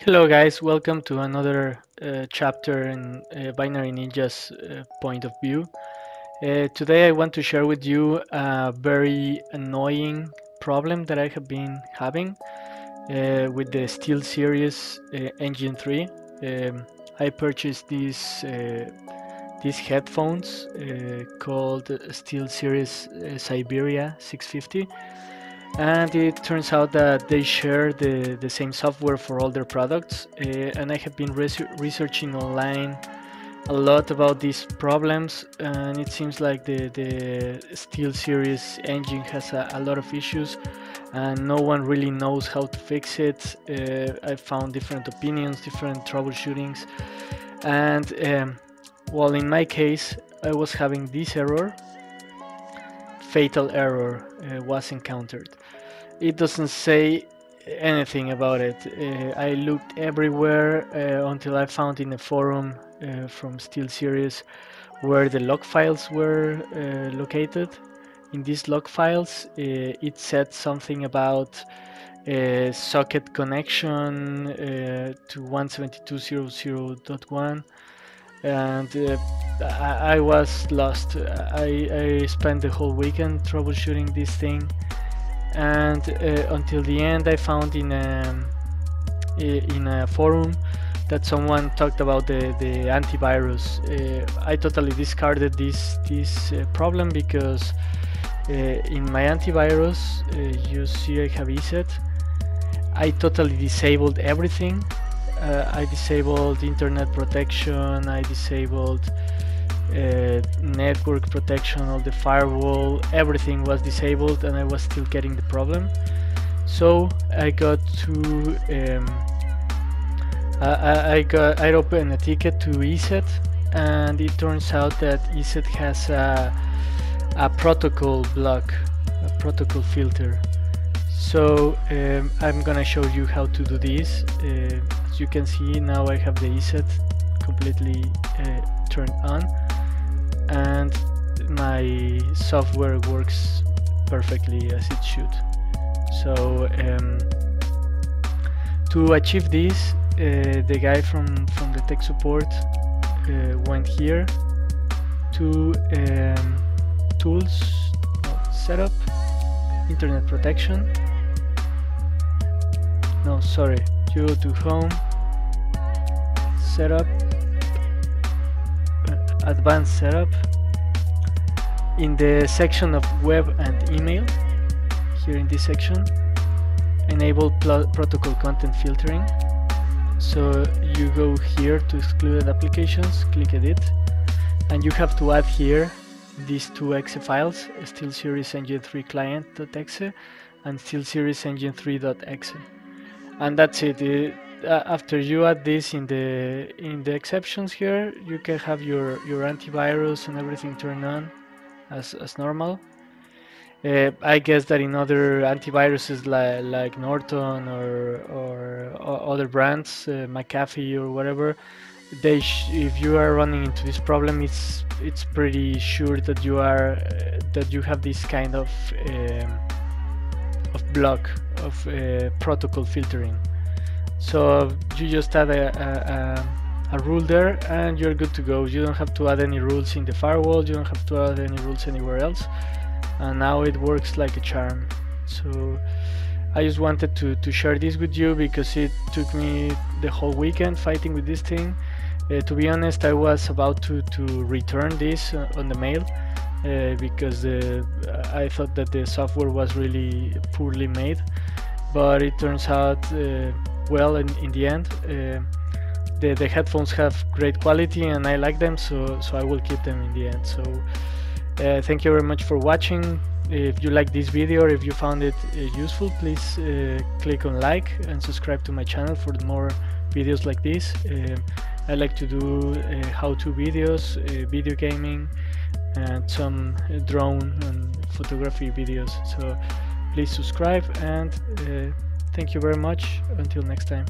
Hello guys, welcome to another uh, chapter in uh, Binary Ninja's uh, point of view. Uh, today I want to share with you a very annoying problem that I have been having uh, with the SteelSeries uh, Engine 3. Um, I purchased these these headphones called SteelSeries Siberia 650 and it turns out that they share the, the same software for all their products. Uh, and I have been researching online a lot about these problems and it seems like the, the SteelSeries engine has a, a lot of issues and no one really knows how to fix it. Uh, I found different opinions, different troubleshootings. And um, well in my case I was having this error fatal error uh, was encountered. It doesn't say anything about it. Uh, I looked everywhere uh, until I found in a forum uh, from SteelSeries where the log files were uh, located. In these log files, it said something about a socket connection to 172.0.0.1 and I, I, was lost. I, I spent the whole weekend troubleshooting this thing, and uh, until the end, I found in a in a forum that someone talked about the the antivirus. Uh, I totally discarded this this uh, problem because uh, in my antivirus, uh, you see I have ESET. I totally disabled everything uh, I disabled internet protection, I disabled uh, network protection, all the firewall, everything was disabled and I was still getting the problem. So I got to, um, I, I, got, I opened a ticket to ESET and it turns out that ESET has a, a protocol block, a protocol filter. So um, I'm gonna show you how to do this. Uh, as you can see now I have the ESET completely uh, turned on and my software works perfectly as it should. So um, to achieve this, uh, the guy from, from the tech support uh, went here to um, tools, setup, internet protection no sorry you go to home setup advanced setup in the section of web and email here in this section enable protocol content filtering so you go here to excluded applications click edit and you have to add here these two exe files SteelSeries engine 3 client.exe and SteelSeries engine 3.exe and that's it. it uh, after you add this in the in the exceptions here, you can have your your antivirus and everything turned on as as normal. Uh, I guess that in other antiviruses like, like Norton or, or, or other brands, uh, McAfee or whatever, they if you are running into this problem, it's it's pretty sure that you are uh, that you have this kind of um, of block of uh, protocol filtering. So you just add a, a, a, rule there and you're good to go. You don't have to add any rules in the firewall, you don't have to add any rules anywhere else. And now it works like a charm. So I just wanted to, to share this with you because it took me the whole weekend fighting with this thing. Uh, to be honest, I was about to, to return this uh, on the mail uh, because I thought that the software was really poorly made but it turns out uh, well in, in the end. Uh, the, the headphones have great quality and I like them so so I will keep them in the end. So uh, thank you very much for watching. If you like this video or if you found it uh, useful please uh, click on like and subscribe to my channel for more videos like this. Um, I like to do uh, how-to videos video gaming and some drone and photography videos. So please subscribe and uh, thank you very much. Until next time